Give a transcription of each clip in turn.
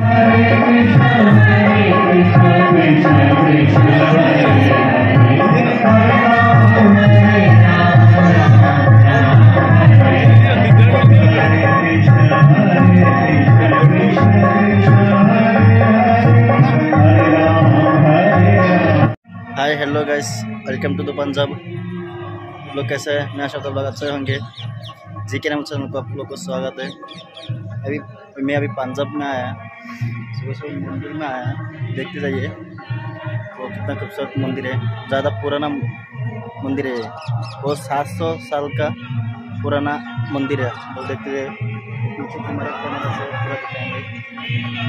Hi hello guys welcome to the Punjab लोग कैसे हैं? मैं आशा तो लोग अच्छे होंगे। जी के नाम को आप लोग को स्वागत है। अभी मैं अभी पंजाब में आया सुबह सुबह मंदिर में आया देखते जाइए। वो कितना खूबसूरत मंदिर है। ज़्यादा पुराना मंदिर है वो 700 साल का पुराना मंदिर है। लोग देखते जाइए। से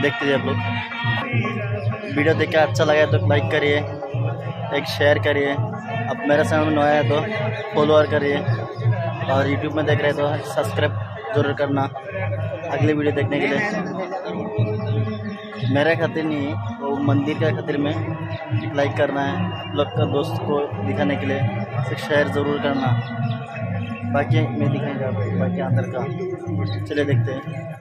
देखते जाइए आप लोग। वीडियो देख के अच्छा लगा तो लाइक करिए, एक शेयर करिए। अब मेरे चैनल नया है तो फॉलोअर करिए। और यूट्यूब में देख रहे तो सब्सक्राइब ज़रूर करना। अगली वीडियो देखने के लिए। मेरे खातिर नहीं वो मंदिर के खातिर में लाइक करना है लोग का दोस्त को दिखाने के लिए शेयर ज़रूर करना। बाकी मैं दिखाएगा बाकी अंदर का। चलिए देखते हैं।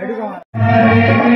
எடுக்கலாம்